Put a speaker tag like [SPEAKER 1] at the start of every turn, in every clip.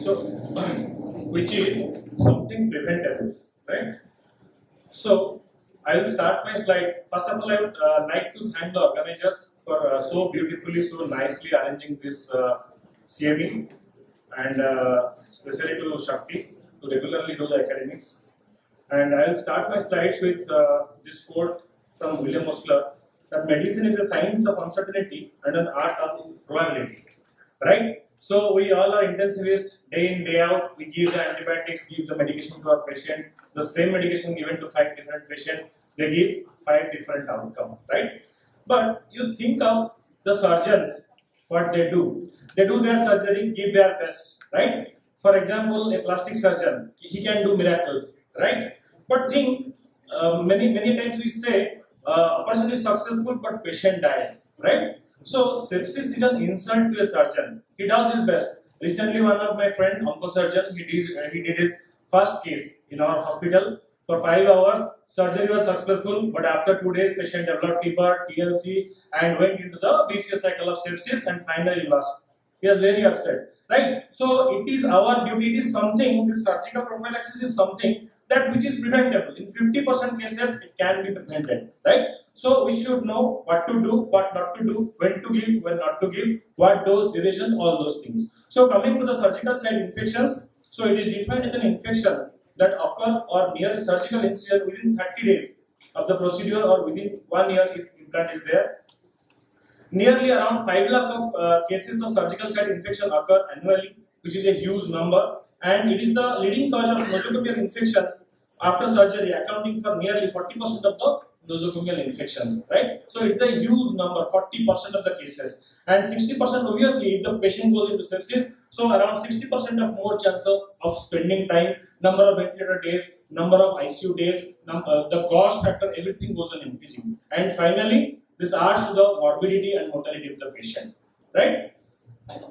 [SPEAKER 1] So, which is something preventable, right? So, I will start my slides. First of all, I would uh, like to thank the organizers for uh, so beautifully, so nicely arranging this uh, CME and uh, especially to Shakti to regularly do the academics. And I will start my slides with uh, this quote from William Osler that medicine is a science of uncertainty and an art of probability. Right? So we all are intensivists day in, day out. We give the antibiotics, give the medication to our patient. The same medication given to five different patients, they give five different outcomes, right? But you think of the surgeons, what they do. They do their surgery, give their best, right? For example, a plastic surgeon, he can do miracles, right? But think, uh, many many times we say uh, a person is successful but patient dies, right? So sepsis is an insult to a surgeon. He does his best. Recently, one of my friend, oncosurgeon, he did he did his first case in our hospital. For five hours, surgery was successful, but after two days, patient developed fever, TLC, and went into the vicious cycle of sepsis and finally lost. He was very upset, right? So it is our duty. It is something. This surgical prophylaxis is something that which is preventable. In 50% cases, it can be prevented, right? So we should know what to do, what not to do, when to give, when not to give, what dose, duration, all those things. So coming to the surgical site infections, so it is defined as an infection that occur or near surgical incision within 30 days of the procedure or within one year if implant is there. Nearly around 5 lakh of uh, cases of surgical site infection occur annually, which is a huge number, and it is the leading cause of nosocomial infections after surgery, accounting for nearly 40% of the nosocomial infections, right? So it's a huge number, 40% of the cases. And 60% obviously if the patient goes into sepsis, so around 60% of more chance of, of spending time, number of ventilator days, number of ICU days, num uh, the cost factor, everything goes on increasing. And finally, this adds to the morbidity and mortality of the patient, right?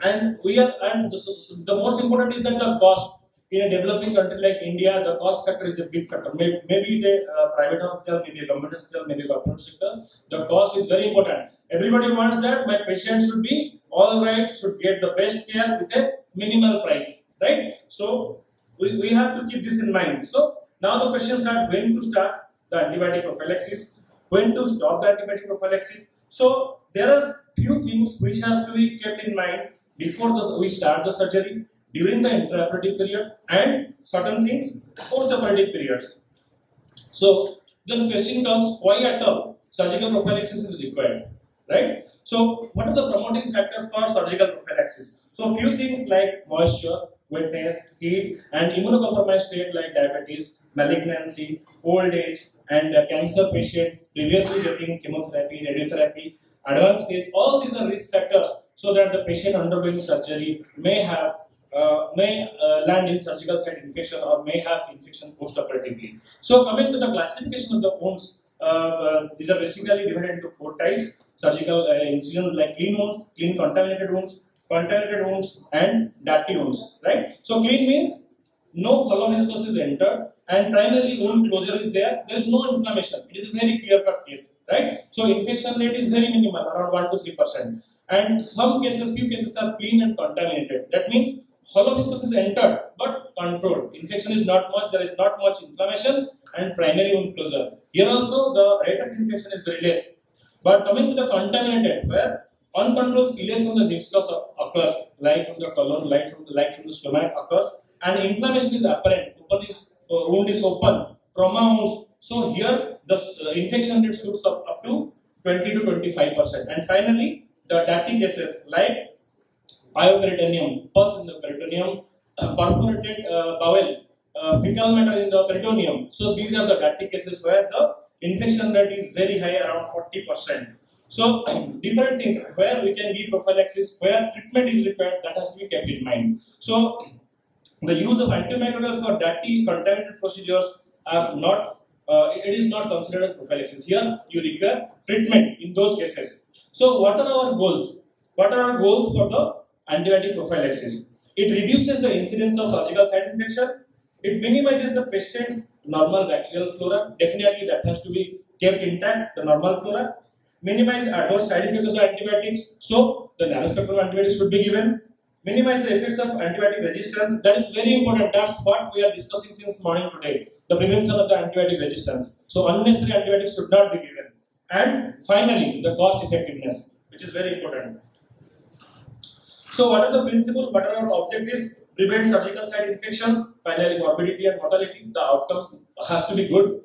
[SPEAKER 1] And we are, and the, the most important is that the cost in a developing country like India, the cost factor is a big factor. Maybe, a uh, private hospital, maybe a government hospital, maybe a government sector. The cost is very important. Everybody wants that my patient should be all right, should get the best care with a minimal price, right? So we, we have to keep this in mind. So now the questions are when to start the antibiotic prophylaxis, when to stop the antibiotic prophylaxis. So there are few things which has to be kept in mind before the, we start the surgery during the intraoperative period and certain things post-operative periods. So the question comes why at all surgical prophylaxis is required, right? So what are the promoting factors for surgical prophylaxis? So few things like moisture, wetness, heat and immunocompromised state like diabetes, malignancy, old age and cancer patient previously getting chemotherapy, radiotherapy, advanced stage, all these are risk factors so that the patient undergoing surgery may have uh, may uh, land in surgical site infection or may have infection post-operatively. So coming to the classification of the wounds, uh, uh these are basically divided into four types: surgical uh, incision like clean wounds, clean contaminated wounds, contaminated wounds, and dirty wounds. Right? So clean means no viscus is entered and primary wound closure is there. There is no inflammation. It is a very clear-cut case. Right? So infection rate is very minimal, around one to three percent. And some cases, few cases are clean and contaminated. That means hollow viscus is entered but controlled. Infection is not much, there is not much inflammation and primary wound closure. Here also the rate of infection is very less. But coming to the contaminated, where uncontrolled spillage from the viscus occurs, like from the colon, like from the, like from the stomach occurs, and inflammation is apparent, open is, uh, wound is open, trauma wounds. So here the uh, infection rate shoots up, up to 20 to 25 percent. And finally, the dirty cases like pyoperitoneum, pus in the peritoneum, perforated uh, bowel, uh, fecal matter in the peritoneum. So these are the dirty cases where the infection rate is very high, around 40%. So different things where we can give prophylaxis, where treatment is required, that has to be kept in mind. So the use of antimicrobials for dirty contaminated procedures are not, uh, it is not considered as prophylaxis. Here you require treatment in those cases. So what are our goals? What are our goals for the antibiotic prophylaxis. It reduces the incidence of surgical site infection. It minimizes the patient's normal bacterial flora. Definitely that has to be kept intact, the normal flora. Minimize adverse side effects of the antibiotics. So the narrow spectrum antibiotics should be given. minimize the effects of antibiotic resistance. That is very important. That's what we are discussing since morning today. The prevention of the antibiotic resistance. So unnecessary antibiotics should not be given. And finally, the cost effectiveness, which is very important. So what are the principles? What are our objectives? Prevent surgical site infections. Finally, morbidity and mortality. The outcome has to be good.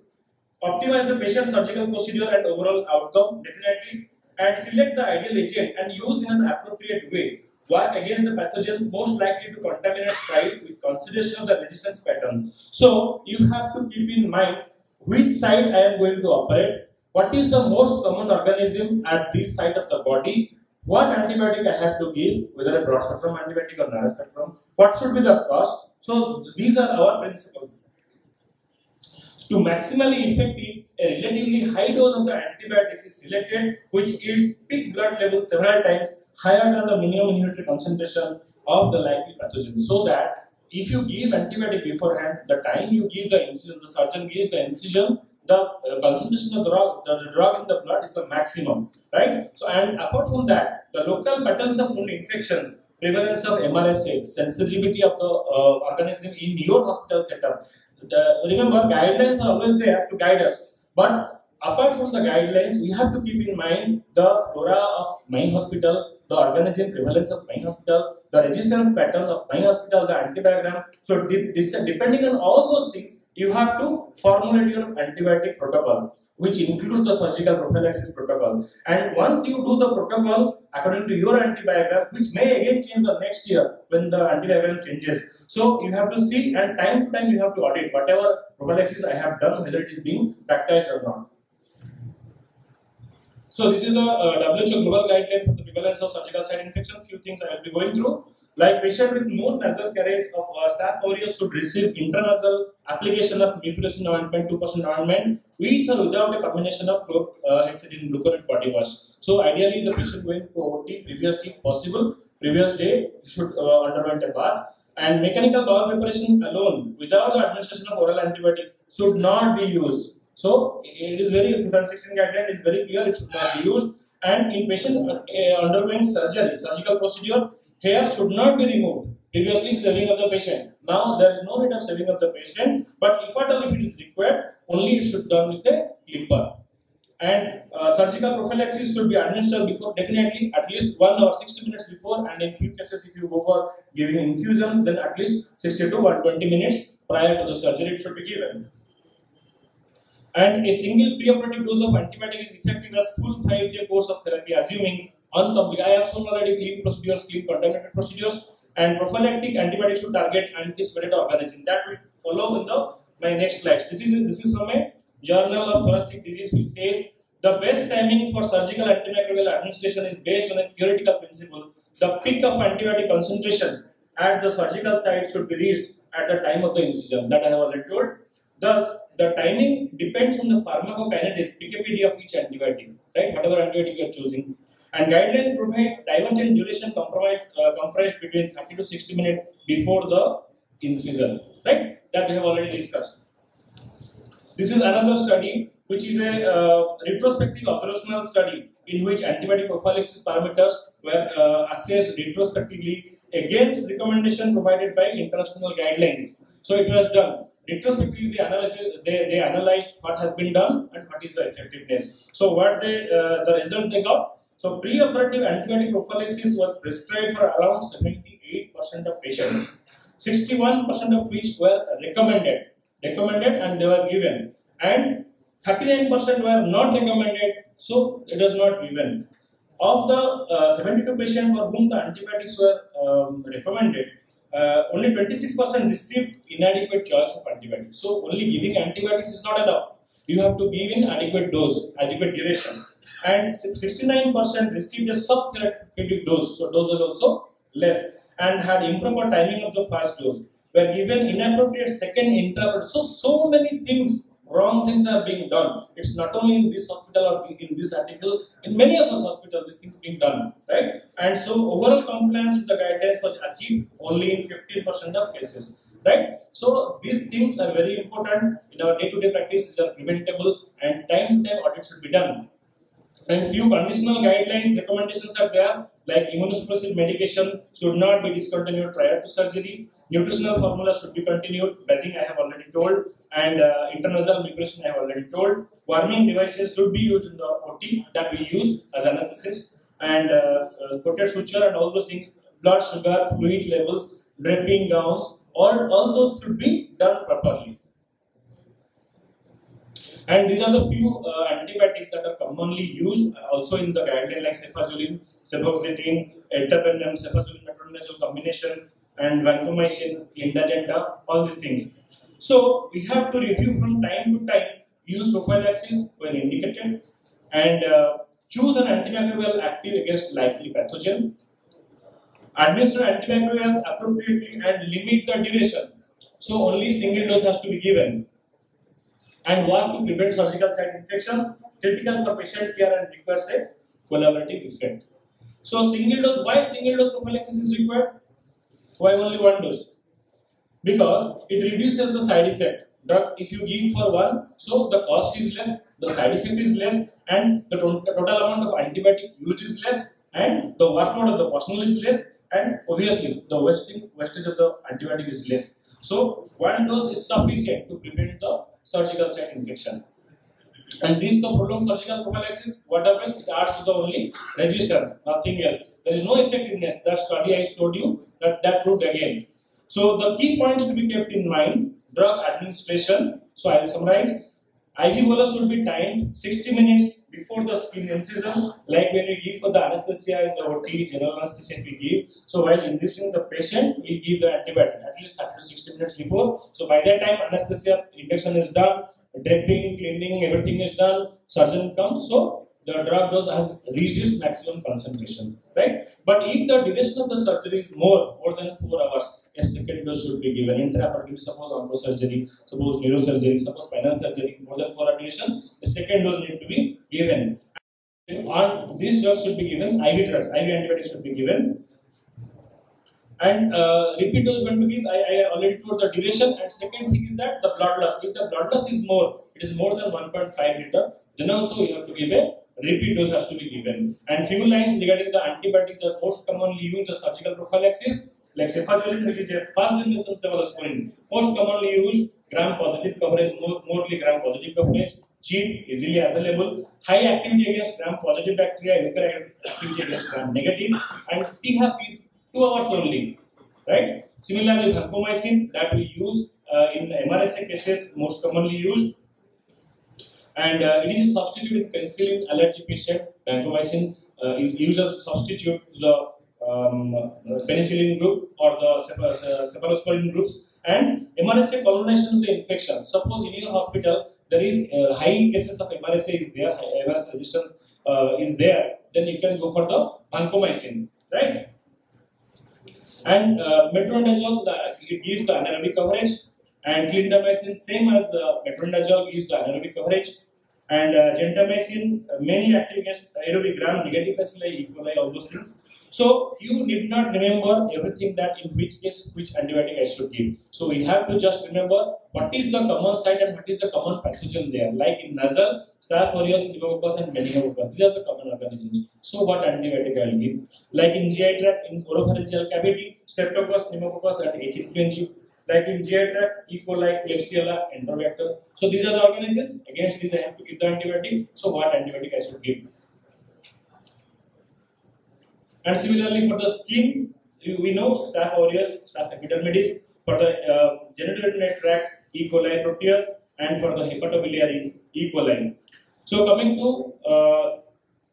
[SPEAKER 1] Optimize the patient surgical procedure and overall outcome definitely. And select the ideal agent and use in an appropriate way. Work against the pathogens most likely to contaminate site with consideration of the resistance pattern. So you have to keep in mind which site I am going to operate, what is the most common organism at this site of the body, what antibiotic I have to give, whether a broad spectrum antibiotic or narrow spectrum, what should be the cost. So these are our principles. To maximally effective, a relatively high dose of the antibiotics is selected, which yields peak blood level several times higher than the minimum inhibitory concentration of the likely pathogen. So that if you give antibiotic beforehand, the time you give the incision, the surgeon gives the incision, the uh, concentration of the drug, the, the, drug in the blood is the maximum, right? So, and apart from that, the local patterns of wound infections, prevalence of MRSA, sensitivity of the uh, organism in your hospital setup. The, uh, remember, guidelines are always there to guide us, but apart from the guidelines, we have to keep in mind the flora of my hospital, the organism prevalence of my hospital, the resistance pattern of my hospital, the antibiogram. So this, depending on all those things, you have to formulate your antibiotic protocol, which includes the surgical prophylaxis protocol. And once you do the protocol according to your antibiogram, which may again change the next year when the antibiogram changes. So you have to see and time to time you have to audit whatever prophylaxis I have done, whether it is being practiced or not. So this is the uh, WHO global guideline for the prevalence of surgical site infection. Few things I will be going through. Like patient with known nasal carriage of uh, staph aureus should receive intranasal application of mupirocin ointment 2% ointment with or without a combination of chlorhexidine uh, gluconate body wash. So ideally the patient going to OT previously possible, previous day should uh, underwent a bath and mechanical bowel preparation alone without the administration of oral antibiotic should not be used so it is very 2016 guideline is very clear. It should not be used. And in patient uh, undergoing surgery, surgical procedure, hair should not be removed. Previously saving of the patient. Now there is no need of saving of the patient. But if at all if it is required, only it should done with a clipper. And uh, surgical prophylaxis should be administered before definitely at least one or 60 minutes before. And in few cases, if you go for giving infusion, then at least 60 to 120 minutes prior to the surgery it should be given and a single preoperative dose of antibiotic is effective as full five-day course of therapy, assuming uncomplicated. I have shown already clean procedures, clean contaminated procedures, and prophylactic antibiotics should target anticipated organism. That will follow in the my next slides. This is this is from a Journal of Thoracic Disease, which says the best timing for surgical antimicrobial administration is based on a theoretical principle. The peak of antibiotic concentration at the surgical site should be reached at the time of the incision. That I have already told. Thus, the timing depends on the pharmacokinetics, PKPD of each antibiotic, right? Whatever antibiotic you are choosing. And guidelines provide divergent duration uh, comprised between 30 to 60 minutes before the incision, right? That we have already discussed. This is another study which is a uh, retrospective observational study in which antibiotic prophylaxis parameters were uh, assessed retrospectively against recommendation provided by international guidelines. So it was done retrospectively they analyzed they, they analyzed what has been done and what is the effectiveness so what they uh, the result they got so pre-operative antibiotic prophylaxis was prescribed for around 78% of patients 61% of which were recommended recommended and they were given and 39% were not recommended so it was not given of the uh, 72 patients for whom the antibiotics were um, recommended uh, only 26% received inadequate choice of antibiotics. So only giving antibiotics is not enough. You have to give in adequate dose, adequate duration. And 69% received a subtherapeutic dose, so dose was also less, and had improper timing of the first dose. Were given inappropriate second interval. So so many things wrong things are being done. It's not only in this hospital or in this article, in many of those hospitals, these things being done, right? And so overall compliance to the guidelines was achieved only in 15% of cases, right? So these things are very important in our day-to-day -day practice. These are preventable, and time to time audit should be done. And few conditional guidelines recommendations are there, like immunosuppressive medication should not be discontinued prior to surgery. Nutritional formula should be continued. Bathing I have already told, and uh, intranasal migration I have already told. Warming devices should be used in the OT that we use as anesthetist, and uh, uh, coated suture and all those things. Blood sugar, fluid levels, draping gowns, all all those should be done properly. And these are the few uh, antibiotics that are commonly used uh, also in the guideline like cefazolin, cefoxitin, ertapenem, cefazolin, metronidazole combination, and vancomycin, lindagenta, all these things. So we have to review from time to time, use prophylaxis when indicated, and uh, choose an antibacterial active against likely pathogen. Administer antibacterials appropriately and limit the duration. So only single dose has to be given and what to prevent surgical site infections, critical for patient care and requires a collaborative effect. So single dose, why single dose prophylaxis is required? Why only one dose? Because it reduces the side effect. Drug, if you give for one, so the cost is less, the side effect is less, and the total amount of antibiotic used is less, and the workload of the personnel is less, and obviously the wasting wastage of the antibiotic is less. So one dose is sufficient to prevent the surgical site infection. And this the prolonged surgical prophylaxis, what happens? It adds to the only resistance, nothing else. There is no effectiveness. That study I showed you that that proved again. So the key points to be kept in mind: drug administration. So I will summarize. IV bolus should be timed 60 minutes before the skin incision, like when we give for the anesthesia in the OT, general anesthesia we give. So while inducing the patient, we give the antibiotic at least 30 to 60 minutes before. So by that time, anesthesia induction is done, draping, cleaning, everything is done, surgeon comes. So the drug dose has reached its maximum concentration, right? But if the duration of the surgery is more, more than 4 hours, a second dose should be given. Intraoperative, suppose oncosurgery, suppose neurosurgery, suppose spinal surgery, more than 4 hour duration, a second dose need to be given. On these drugs should be given, IV drugs, IV antibiotics should be given. And uh, repeat dose going to give, I, I already told the duration. And second thing is that the blood loss. If the blood loss is more, it is more than 1.5 liter, then also you have to give a repeat dose has to be given. And few lines regarding the antibiotics that most commonly used as surgical prophylaxis like cefazolin, which is a first generation cephalosporin, most commonly used gram positive coverage, more, mostly gram positive coverage, cheap, easily available, high activity against gram positive bacteria, weaker activity against gram negative, and THAP is two hours only, right? Similarly, vancomycin that we use uh, in MRSA cases, most commonly used, and uh, it is a substitute in penicillin allergy patient. Vancomycin uh, is used as a substitute to the um, penicillin group or the cephalosporin groups and MRSA culmination of the infection. Suppose in your hospital there is uh, high cases of MRSA is there, MRSA resistance uh, is there, then you can go for the vancomycin, right? And uh, metronidazole, it gives the anaerobic coverage, and clindamycin, same as uh, metronidazole, gives the anaerobic coverage. And uh, gentamicin, uh, many active against aerobic gram negative bacilli, E. coli, all those things. So you need not remember everything that in which case which antibiotic I should give. So we have to just remember what is the common site and what is the common pathogen there. Like in nasal, Staph aureus, pneumococcus and meningococcus. These are the common organisms. So what antibiotic I will give? Like in GI tract, in oropharyngeal cavity, Streptococcus, pneumococcus and H. influenzae. Like in GI tract, E. coli, Klebsiella, Enterobacter. So these are the organisms. Against these I have to give the antibiotic. So what antibiotic I should give? And similarly for the skin, we know Staph aureus, Staph epidermidis, for the uh, tract, E. coli proteus, and for the hepatobiliary, E. coli. So coming to uh,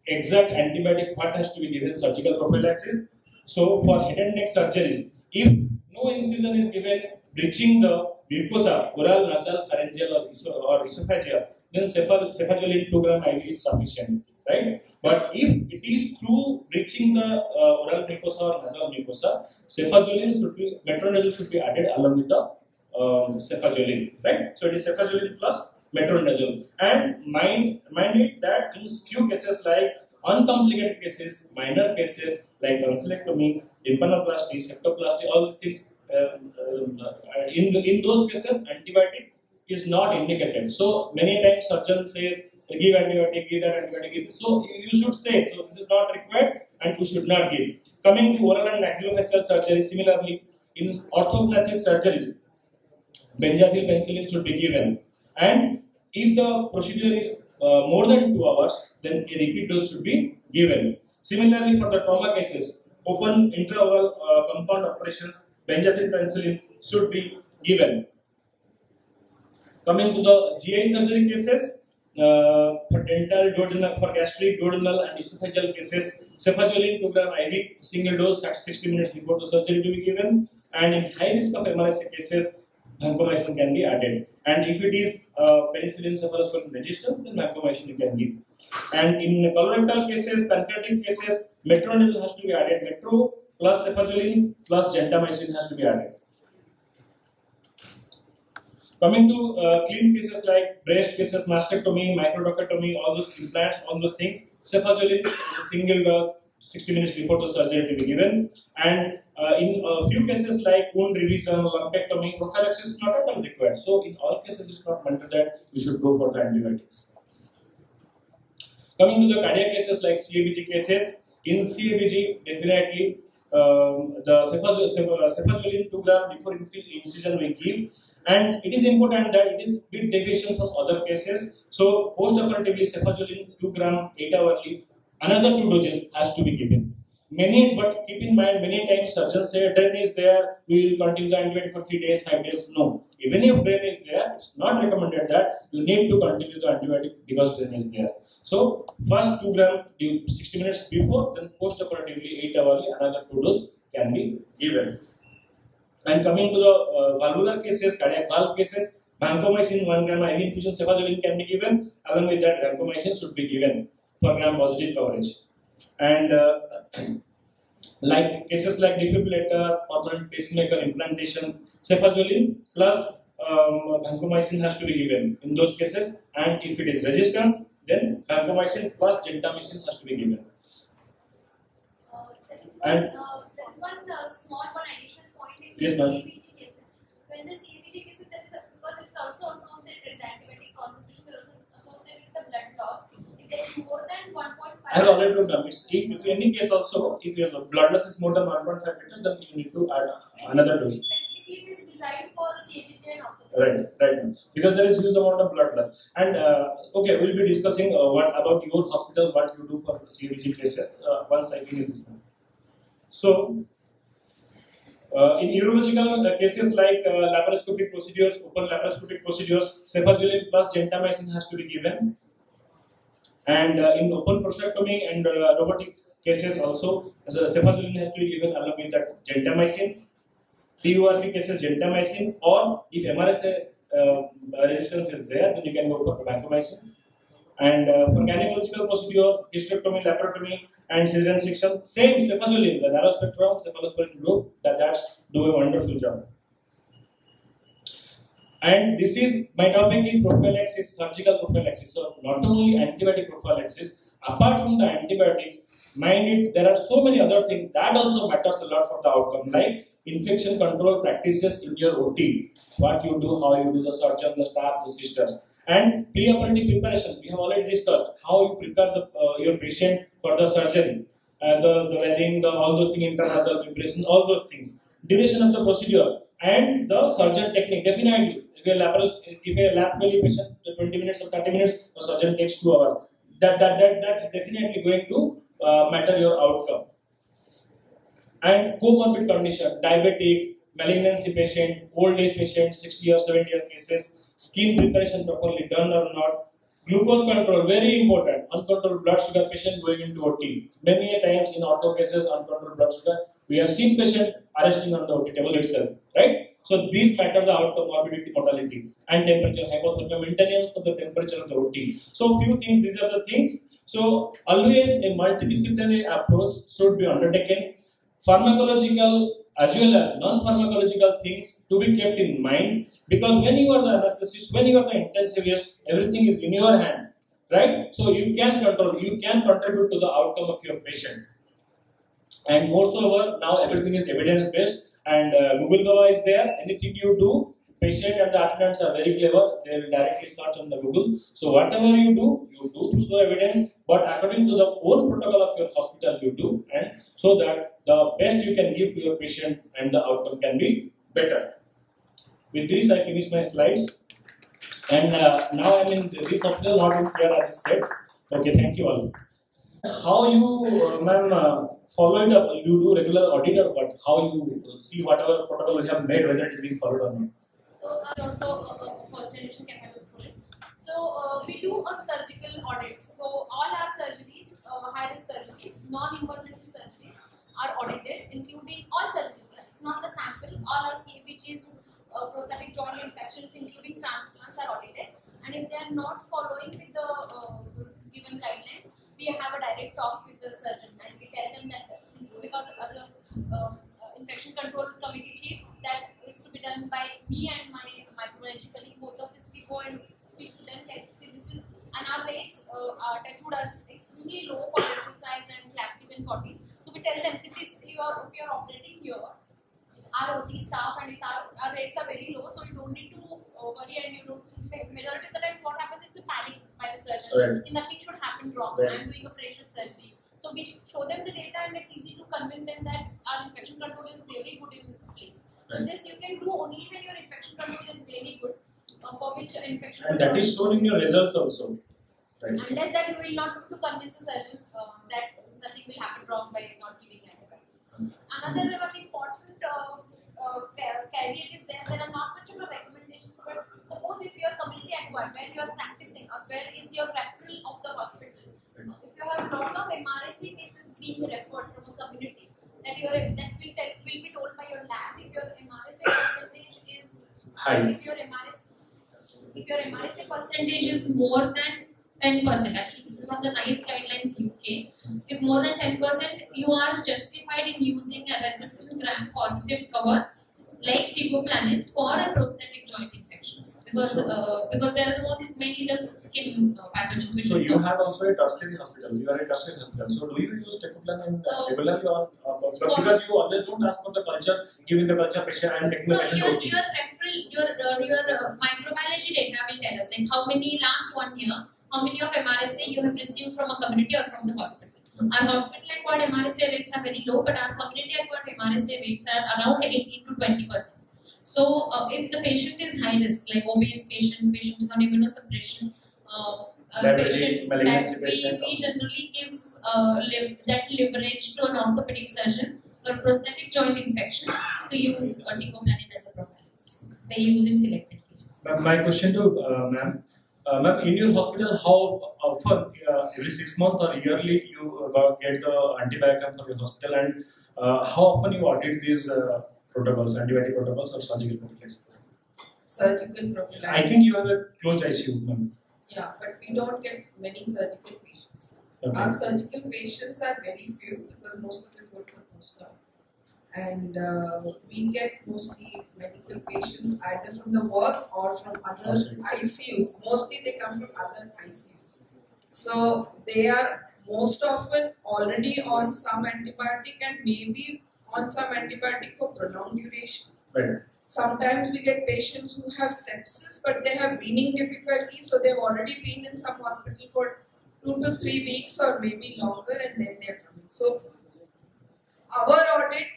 [SPEAKER 1] exact antibiotic, what has to be given surgical prophylaxis. So for head and neck surgeries, if no incision is given breaching the mucosa, oral, nasal, pharyngeal or, esophageal, then cefazolin 2 gram IV is sufficient, right? But if it is through reaching the uh, oral mucosa or nasal mucosa, cefazolin should be, metronidazole should be added along with the um, right? So it is cefazolin plus metronidazole. And mind, mind that in few cases like uncomplicated cases, minor cases like tonsillectomy, tympanoplasty, septoplasty, all these things, um, uh, in, in those cases, antibiotic is not indicated. So many times surgeon says if give antibiotic, give that antibiotic. Give this. So you should say, so this is not required and you should not give. Coming to oral and maxillofacial surgery, similarly, in orthoplastic surgeries, benzathil penicillin should be given. And if the procedure is uh, more than two hours, then a repeat dose should be given. Similarly, for the trauma cases, open intraoral uh, compound operations, benzathil penicillin should be given. Coming to the GI surgery cases, uh, for dental, duodenal, for gastric, duodenal, and esophageal cases, cefazolin 2 gram IV single dose at 60 minutes before the surgery to be given. And in high risk of MRSA cases, vancomycin can be added. And if it is uh, penicillin cephalosporin resistance, then vancomycin you can give. And in colorectal cases, pancreatic cases, metronidazole has to be added. Metro plus cefazolin plus gentamicin has to be added. Coming to uh, clean cases like breast cases, mastectomy, microdochectomy, all those implants, all those things, cefazolin is a single uh, 60 minutes before the surgery to be given. And uh, in a few cases like wound revision, lumpectomy, prophylaxis is not at all required. So in all cases, it's not meant that you should go for the antibiotics. Coming to the cardiac cases like CABG cases, in CABG, definitely um, the cefazolin 2 gram before incision we give and it is important that it is bit deviation from other cases. So post-operatively cefazolin 2 gram 8 hourly, another two doses has to be given. Many, but keep in mind, many times surgeons say drain is there, we will continue the antibiotic for 3 days, 5 days. No, even if drain is there, it's not recommended that you need to continue the antibiotic because drain is there. So first 2 gram 60 minutes before, then post-operatively 8 hourly, another two dose can be given. And coming to the uh, valvular cases, cardiac valve cases, vancomycin 1 gram IV infusion cefazolin can be given. Along with that, vancomycin should be given for gram positive coverage. And uh, like cases like defibrillator, permanent pacemaker implantation, cefazolin plus um, vancomycin has to be given in those cases. And if it is resistance, then vancomycin plus gentamicin has to be given.
[SPEAKER 2] Uh,
[SPEAKER 1] And-
[SPEAKER 2] uh, one uh, small one additional point in
[SPEAKER 1] Yes, ma'am.
[SPEAKER 2] Case. When the CABG case, there is because it's also associated, the antibiotic concentration is also associated with the blood loss. If there is more than 1.5,
[SPEAKER 1] I have already told them, it's if, in any case also, if your blood loss is more than 1.5 liters, then you need to add another dose.
[SPEAKER 2] specifically it is designed for CABG and.
[SPEAKER 1] Right, right. Because there is huge amount of blood loss. And uh, okay, we'll be discussing uh, what about your hospital, what you do for CVG cases uh, once I finish this one. So, uh, in urological uh, cases like uh, laparoscopic procedures, open laparoscopic procedures, cefazolin plus gentamicin has to be given. And uh, in open prostatectomy and uh, robotic cases also, a cefazolin has to be given along with that gentamicin. TURP cases gentamicin or if MRSA uh, resistance is there, then you can go for vancomycin. And uh, for gynecological procedure, hysterectomy, laparotomy, and cesarean section, same cefazolin, the narrow spectrum cephalosporin group, that that's do a wonderful job. And this is my topic is prophylaxis, surgical prophylaxis. So not only antibiotic prophylaxis, apart from the antibiotics, mind it, there are so many other things that also matters a lot for the outcome, like infection control practices in your OT, what you do, how you do the surgeon, the staff, the sisters, and pre-operative preparation. We have already discussed how you prepare the, uh, your patient for the surgery, uh, the the wedding, the all those things, intranasal preparation, all those things. Duration of the procedure and the surgeon technique. Definitely, if a laparos, if a lap patient, 20 minutes or 30 minutes, the surgeon takes two hours. That that that that's definitely going to uh, matter your outcome and comorbid condition, diabetic, malignancy patient, old age patient, 60 year, 70 year cases, skin preparation properly done or not, glucose control, very important, uncontrolled blood sugar patient going into OT. Many a times in ortho cases, uncontrolled blood sugar, we have seen patient arresting on the OT table itself, right? So these matter the outcome, morbidity, mortality, and temperature, hypothermia, maintenance of the temperature of the OT. So few things, these are the things. So always a multidisciplinary approach should be undertaken pharmacological as well as non-pharmacological things to be kept in mind because when you are the anesthetist, when you are the intensivist, everything is in your hand, right? So you can control, you can contribute to the outcome of your patient. And moreover, now everything is evidence-based and uh, Google Gava is there. Anything you do, patient and the attendants are very clever. They will directly search on the Google. So whatever you do, you do through the evidence, but according to the own protocol of your hospital, you do, and so that the best you can give to your patient and the outcome can be better. With this, I finish my slides, and uh, now I'm in this hospital, not in here as I said. Okay, thank you all. How you, uh, ma'am, uh, up? You do regular audit or what? How you see whatever protocol you have made, whether it is being followed or not?
[SPEAKER 2] So uh, uh, uh, first generation. So we do a surgical audit. So all our surgeries, high risk surgeries, non-emergency surgeries are audited, including all surgeries. It's not the sample. All our CABGs, uh, prosthetic joint infections, including transplants, are audited. And if they are not following with the uh, given guidelines, we have a direct talk with the surgeon and we tell them that because as a um, uh, infection control committee chief, that is to be done by me and my microbiology colleague. Both of us we go and speak to them. Like, see, this is and our rates, uh, our touchwood are extremely low for exercise and classic and 40s. So we tell them, see, this you are if you are operating here, our OT staff and if our, our rates are very low, so you don't need to uh, worry and you don't. Majority of the time, what happens? It's a panic by the surgeon.
[SPEAKER 1] Right.
[SPEAKER 2] Nothing should happen wrong.
[SPEAKER 1] Right.
[SPEAKER 2] I'm doing a pressure surgery. So we show them the data and it's easy to convince them that our infection control is really good in place. So
[SPEAKER 1] Right.
[SPEAKER 2] this you can do only when your infection control is really good, uh, for which infection
[SPEAKER 1] And that is shown in your results also. Right.
[SPEAKER 2] unless that you will not to convince the surgeon uh, that nothing will happen wrong by not giving antibiotic. Another one important uh, uh, caveat is there, there are not much of a recommendations, but suppose if you are community acquired, where you are practicing or where is your referral of the hospital. If you have lots of MRSA cases being referred from a community, that your that will tell, will be told by your lab if your MRSA percentage is
[SPEAKER 1] High.
[SPEAKER 2] if your MRSA if your MRSA percentage is more than 10%, actually, this is from the NICE guidelines UK. If more than 10%, you are justified in using a resistant gram positive cover like teicoplanin for a prosthetic joint infections because uh, because there are only, mainly the skin uh, pathogens which
[SPEAKER 1] So you have also a tertiary hospital. You are a tertiary hospital. So do you use tecoplan
[SPEAKER 2] Uh,
[SPEAKER 1] regularly or uh, but because you always don't ask for the culture, giving the culture pressure and taking the patient
[SPEAKER 2] your your referral, your uh, your uh, microbiology data will tell us like how many last one year, how many of MRSA you have received from a community or from the hospital. Our hospital acquired MRSA rates are very low, but our community acquired MRSA rates are around 18 to 20 percent. So uh, if the patient is high risk, like obese patient, patient is on immunosuppression, uh, uh, patient that we, we generally give uh, liv- that leverage to an orthopedic surgeon for prosthetic joint infection to use uh, teicoplanin as a prophylaxis. They use in selected cases.
[SPEAKER 1] Ma'am, my question to uh, ma'am. Uh, ma'am, in your hospital, how often, uh, every six months or yearly, you uh, get the antibiotic from your hospital, and uh, how often you audit these uh, protocols, antibiotic protocols or surgical prophylaxis?
[SPEAKER 3] surgical prophylaxis.
[SPEAKER 1] I think you have a closed ICU, ma'am.
[SPEAKER 3] Yeah, but we don't get many surgical patients.
[SPEAKER 1] Okay.
[SPEAKER 3] Our surgical patients are very few because most of them go to the postdoc. And uh, we get mostly medical patients either from the wards or from other ICUs. Mostly they come from other ICUs. So they are most often already on some antibiotic and maybe on some antibiotic for prolonged duration.
[SPEAKER 1] Right.
[SPEAKER 3] Sometimes we get patients who have sepsis, but they have weaning difficulties, so they've already been in some hospital for two to three weeks or maybe longer, and then they are coming. So our audit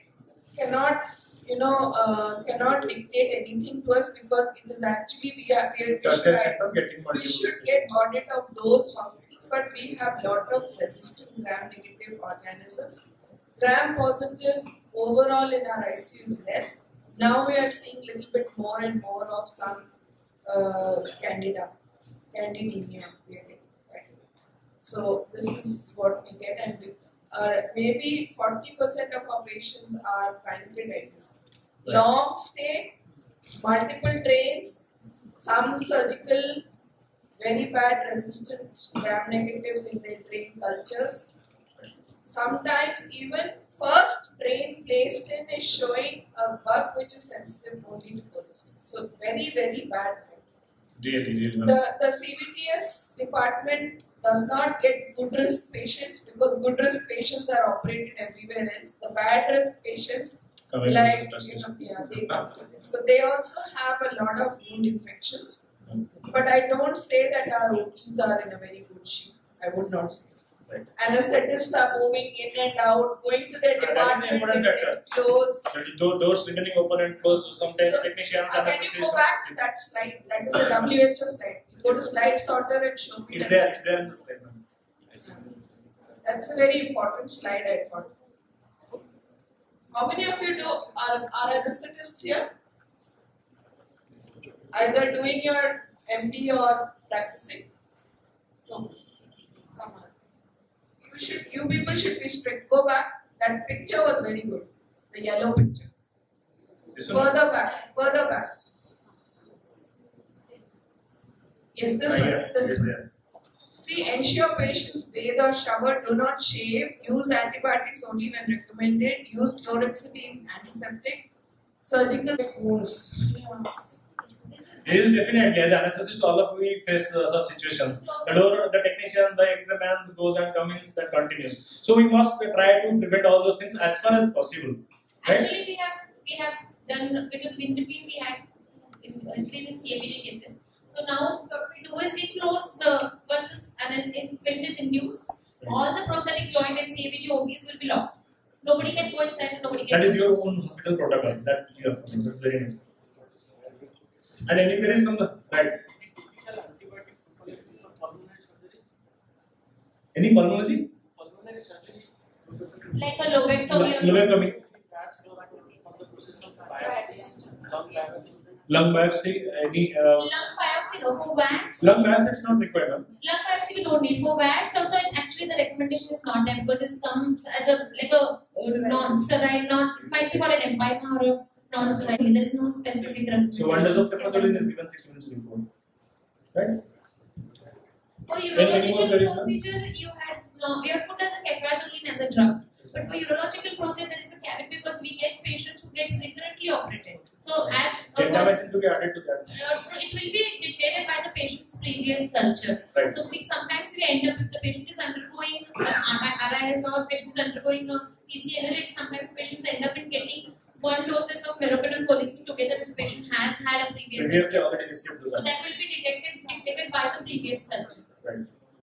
[SPEAKER 3] cannot, you know, uh, cannot dictate anything to us because it is actually we are we, are, we should, we should get audit of those hospitals, but we have a lot of resistant gram-negative organisms. Gram-positives overall in our ICU is less. Now we are seeing little bit more and more of some uh, candida, candidemia we are getting. So this is what we get, and we, uh, maybe forty percent of our patients are pancreatitis.
[SPEAKER 1] Right.
[SPEAKER 3] Long stay, multiple drains, some surgical, very bad resistant gram negatives in their drain cultures. Sometimes even first drain placed in is showing a bug which is sensitive only to colistin. So very very bad side.
[SPEAKER 1] Really, really.
[SPEAKER 3] The the CVTS department does not get good risk patients because good risk patients are operated everywhere else. The bad risk patients
[SPEAKER 1] Coming
[SPEAKER 3] like you know, yeah, they come to them. So they also have a lot of wound infections. But I don't say that our OTs are in a very good shape. I would not say so.
[SPEAKER 1] Right.
[SPEAKER 3] Anesthetists are moving in and out, going to their
[SPEAKER 1] Uh, that is the
[SPEAKER 3] department
[SPEAKER 1] important
[SPEAKER 3] in their
[SPEAKER 1] factor.
[SPEAKER 3] clothes.
[SPEAKER 1] So do- doors remaining open and closed, sometimes
[SPEAKER 3] So,
[SPEAKER 1] technicians
[SPEAKER 3] Uh,
[SPEAKER 1] and
[SPEAKER 3] can you go back to that slide? That is the WHO slide. You go to slide sorter and show me
[SPEAKER 1] It's
[SPEAKER 3] that.
[SPEAKER 1] there,
[SPEAKER 3] slide.
[SPEAKER 1] it's there in the slide. ma'am.
[SPEAKER 3] That's a very important slide, I thought. How many of you do are, are anesthetists here? Either doing your MD or practicing? No. Some are. You should you people should be strict. Go back. That picture was very good. The yellow picture. Further back, further back. Yes, this one. This
[SPEAKER 1] it's
[SPEAKER 3] one. See, ensure patients bathe or shower, do not shave, use antibiotics only when recommended, use chlorhexidine antiseptic, surgical wounds.
[SPEAKER 1] It is definitely as anesthetists, all of we face uh, such situations. The door, the technician, the X-ray man goes and comes, that continues. So we must try to prevent all those things as far as possible. Right?
[SPEAKER 2] Actually, we have we have done because in between we had in- increase in CABG cases. So now what we do is we close the once this anesthesia patient is induced, all the prosthetic joint and CABG OTs will be locked. Nobody can go inside nobody can.
[SPEAKER 1] That is your own hospital protocol. That you have. That's very nice. And any queries from the right? Any pulmonology?
[SPEAKER 2] like a lobectomy
[SPEAKER 1] Lobectomy, lung biopsy, any uh,
[SPEAKER 2] lung biopsy no for VATS.
[SPEAKER 1] lung biopsy is not required. huh?
[SPEAKER 2] Lung biopsy we don't need for VATS. Also, actually the recommendation is not there because it comes as a like a non-sterile, not might for an empyema or a non-sterile. There is no specific.
[SPEAKER 1] So one dose of cefazolin is given six minutes before. Right?
[SPEAKER 2] For
[SPEAKER 1] Any- any more
[SPEAKER 2] urological procedure, you had no, you had put as a cefazolin as a drug. But for urological procedure, there is a caveat because we get patients who get recurrently operated. So as
[SPEAKER 1] Gentamicin to be added to that.
[SPEAKER 2] uh, it will be dictated by the patient's previous culture.
[SPEAKER 1] Right.
[SPEAKER 2] So we sometimes we end up if the patient is undergoing uh, RIS or patient is undergoing a PCNL, it sometimes patients end up in getting one doses of meropenem colistin together if the patient has had a previous
[SPEAKER 1] Previously already received
[SPEAKER 2] So that will be detected dictated by the previous culture.